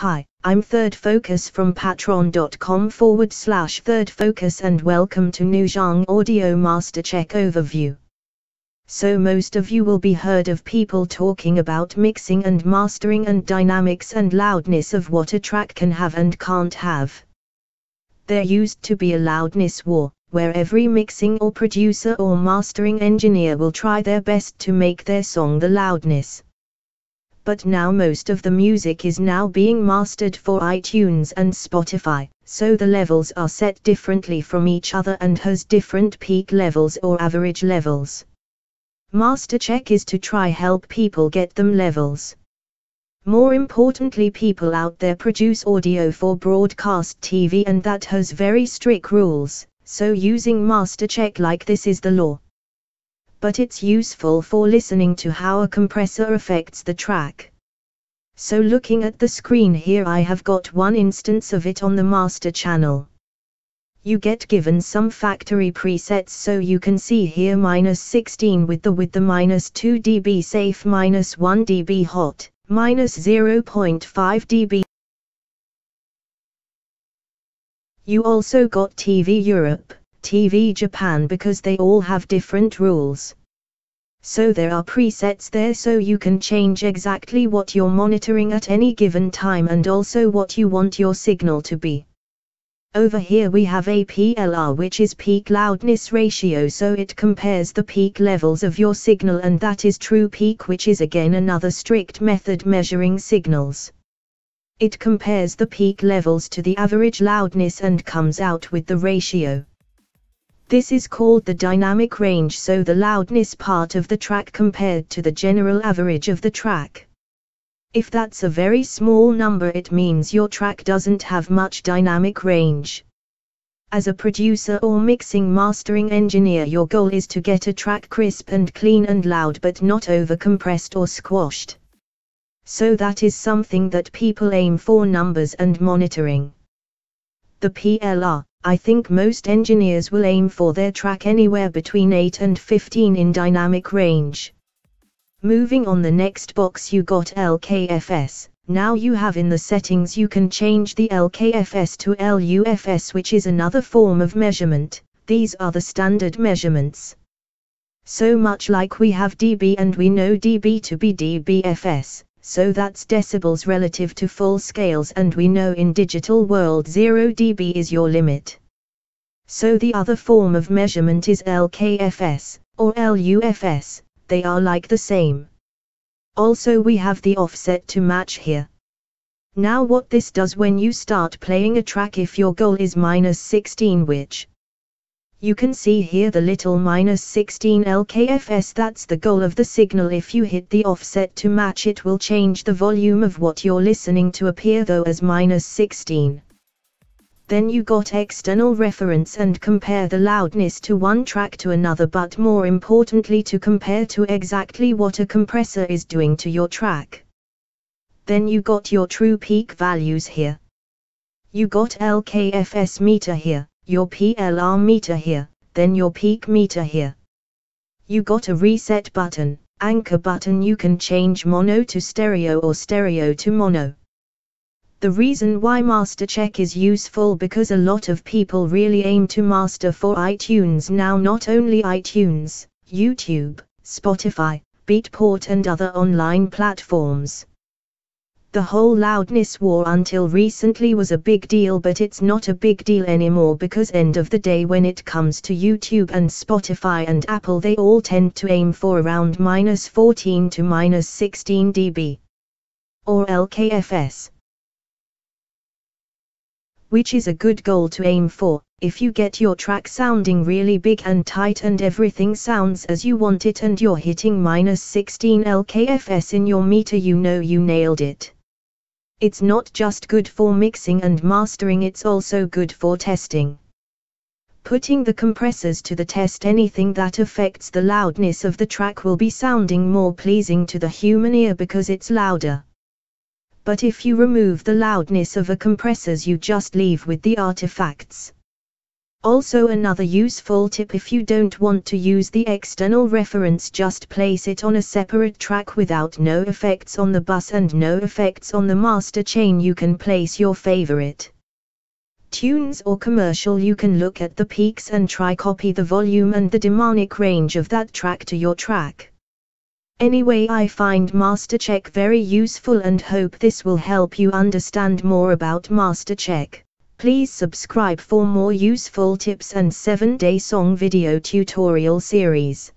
Hi, I'm Third Focus from patreon.com forward slash Third Focus and welcome to NUGEN Audio Master Check Overview. So most of you will be heard of people talking about mixing and mastering and dynamics and loudness of what a track can have and can't have. There used to be a loudness war, where every mixing or producer or mastering engineer will try their best to make their song the loudness but now most of the music is now being mastered for iTunes and Spotify, so the levels are set differently from each other and has different peak levels or average levels. Master check is to try help people get them levels. More importantly people out there produce audio for broadcast TV and that has very strict rules, so using master check like this is the law but it's useful for listening to how a compressor affects the track. So looking at the screen here I have got one instance of it on the master channel. You get given some factory presets so you can see here minus 16 with the with the minus 2 dB safe minus 1 dB hot, minus 0.5 dB. You also got TV Europe, TV Japan because they all have different rules. So there are presets there so you can change exactly what you're monitoring at any given time and also what you want your signal to be. Over here we have a PLR which is peak loudness ratio so it compares the peak levels of your signal and that is true peak which is again another strict method measuring signals. It compares the peak levels to the average loudness and comes out with the ratio. This is called the dynamic range so the loudness part of the track compared to the general average of the track. If that's a very small number it means your track doesn't have much dynamic range. As a producer or mixing mastering engineer your goal is to get a track crisp and clean and loud but not over compressed or squashed. So that is something that people aim for numbers and monitoring. The PLR, I think most engineers will aim for their track anywhere between 8 and 15 in dynamic range. Moving on the next box you got LKFS, now you have in the settings you can change the LKFS to LUFS which is another form of measurement, these are the standard measurements. So much like we have dB and we know dB to be dBFS, so that's decibels relative to full scales and we know in digital world 0 dB is your limit. So the other form of measurement is LKFS, or LUFS, they are like the same. Also we have the offset to match here. Now what this does when you start playing a track if your goal is minus 16 which, you can see here the little minus 16 LKFS that's the goal of the signal if you hit the offset to match it will change the volume of what you're listening to appear though as minus 16. Then you got external reference and compare the loudness to one track to another but more importantly to compare to exactly what a compressor is doing to your track. Then you got your true peak values here. You got LKFS meter here your PLR meter here, then your peak meter here. You got a reset button, anchor button you can change mono to stereo or stereo to mono. The reason why master check is useful because a lot of people really aim to master for iTunes now not only iTunes, YouTube, Spotify, Beatport and other online platforms. The whole loudness war until recently was a big deal but it's not a big deal anymore because end of the day when it comes to YouTube and Spotify and Apple they all tend to aim for around minus 14 to minus 16 dB. Or LKFS. Which is a good goal to aim for, if you get your track sounding really big and tight and everything sounds as you want it and you're hitting minus 16 LKFS in your meter you know you nailed it. It's not just good for mixing and mastering it's also good for testing. Putting the compressors to the test anything that affects the loudness of the track will be sounding more pleasing to the human ear because it's louder. But if you remove the loudness of a compressors you just leave with the artifacts. Also another useful tip if you don't want to use the external reference just place it on a separate track without no effects on the bus and no effects on the master chain you can place your favorite tunes or commercial you can look at the peaks and try copy the volume and the dynamic range of that track to your track. Anyway I find MasterCheck very useful and hope this will help you understand more about MasterCheck. Please subscribe for more useful tips and 7-day song video tutorial series.